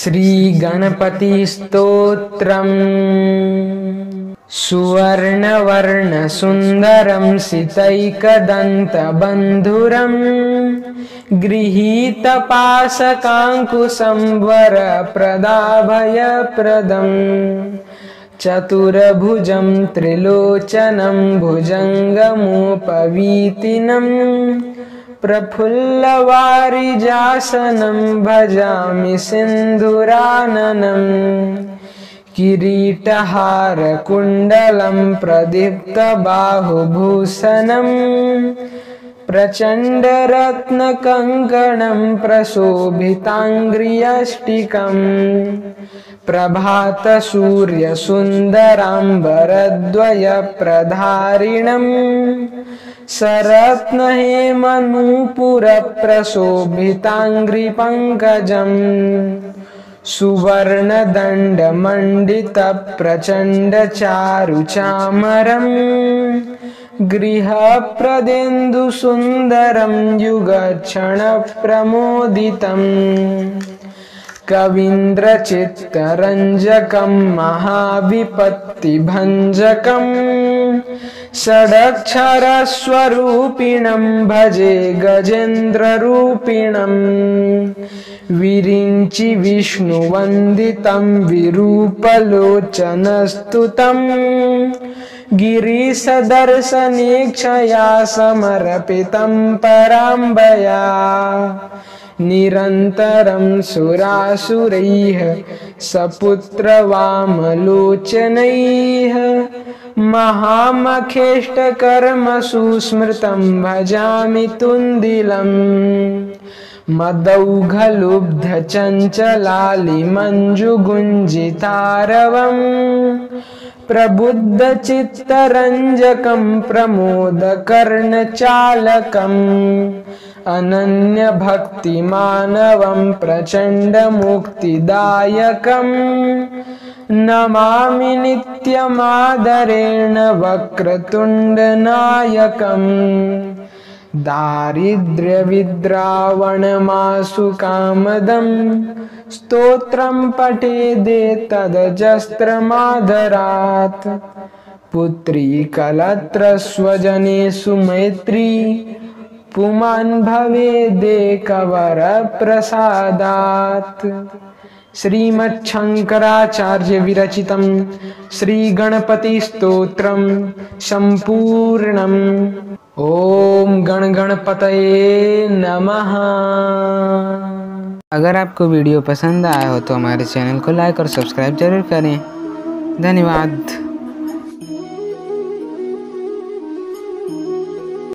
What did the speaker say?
श्रीगणपतिस्तोत्रम्। सुवर्णवर्णसुन्दरं सितैकदन्तबन्धुरम् गृहीतपाशकाङ्कुशंवरप्रदाभयप्रदम् चतुर्भुजं त्रिलोचनं भुजङ्गमुपवीतिनम् प्रफुल्लवारिजासनं भजामि सिन्धुराननम् किरीटहारकुण्डलं प्रदीप्तबाहुभूषणम् प्रचण्डरत्नकङ्कणं प्रशोभिताङ्ग्रियष्टिकम् प्रभातसूर्यसुन्दराम्बरद्वयप्रधारिणम् सरत्नहेमनूपुरप्रशोभिताङ्घ्रिपङ्कजम् सुवर्णदण्डमण्डितप्रचण्डचारुचामरम् गृहप्रदेन्दुसुन्दरं युगक्षणप्रमोदितम्। कवीन्द्रचित्तरञ्जकं महाविपत्तिभञ्जकम् षडक्षरस्वरूपिणं भजे गजेन्द्ररूपिणम्। विरिञ्चि विष्णुवन्दितं विरूपलोचनस्तुतम्। गिरीशदर्शनेक्षया समर्पितं पराम्बया। निरन्तरं सुरासुरैः सपुत्रवामलोचनैः महामखेष्टकर्मसु स्मृतं भजामि तुन्दिलम् मदौघलुब्धचञ्चलालिमञ्जुगुञ्जितारवम् प्रबुद्धचित्तरञ्जकं प्रमोदकर्णचालकम्। अनन्यभक्तिमानवं प्रचण्डमुक्तिदायकम् नमामि नित्यमादरेण वक्रतुण्डनायकम्। दारिद्र्यविद्रावणमासु कामदम् स्तोत्रं पठेदेतदजस्त्रमादरात् पुत्री कलत्रस्वजनेषु मैत्री। पुमान् भवेदेकवरप्रसादात् श्रीमच्छङ्कराचार्यविरचितं श्रीगणपतिस्तोत्रं ओम गण गणपत नमः। अगर आपको वीडियो पसंद आया हो तो हमारे चैनल को लाइक और सब्सक्राइब ज़रूर करें। धन्यवाद।